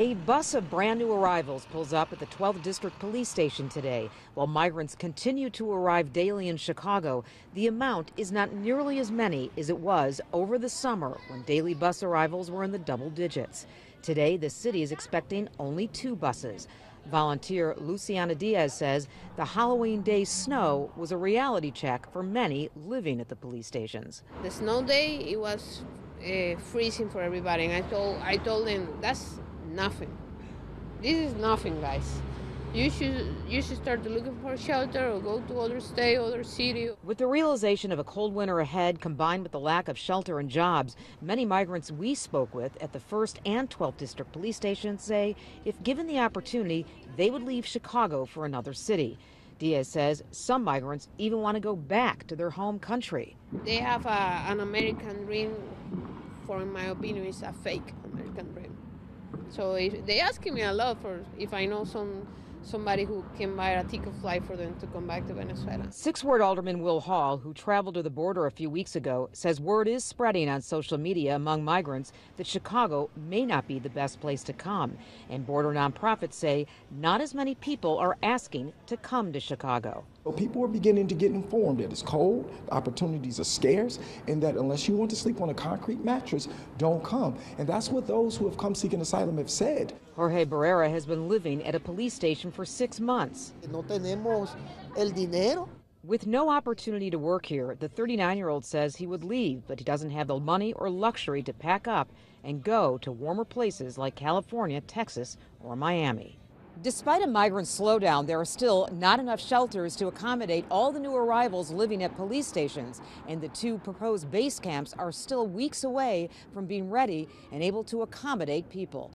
A bus of brand new arrivals pulls up at the 12th District Police Station today. While migrants continue to arrive daily in Chicago, the amount is not nearly as many as it was over the summer when daily bus arrivals were in the double digits. Today, the city is expecting only two buses. Volunteer Luciana Diaz says the Halloween day snow was a reality check for many living at the police stations. The snow day, it was uh, freezing for everybody, and I told I told them that's nothing. This is nothing, guys. You should you should start looking for shelter or go to other state, other city. With the realization of a cold winter ahead, combined with the lack of shelter and jobs, many migrants we spoke with at the 1st and 12th District police stations say if given the opportunity, they would leave Chicago for another city. Diaz says some migrants even want to go back to their home country. They have a, an American dream, for in my opinion, is a fake American dream. So if, they asking me a lot for if I know some somebody who can buy a ticket flight for them to come back to Venezuela. Six Ward Alderman Will Hall, who traveled to the border a few weeks ago, says word is spreading on social media among migrants that Chicago may not be the best place to come. And border nonprofits say not as many people are asking to come to Chicago. So people are beginning to get informed that it's cold, opportunities are scarce, and that unless you want to sleep on a concrete mattress, don't come. And that's what those who have come seeking asylum have said. Jorge Barrera has been living at a police station for six months. No tenemos el dinero. With no opportunity to work here, the 39 year old says he would leave, but he doesn't have the money or luxury to pack up and go to warmer places like California, Texas, or Miami. Despite a migrant slowdown, there are still not enough shelters to accommodate all the new arrivals living at police stations, and the two proposed base camps are still weeks away from being ready and able to accommodate people.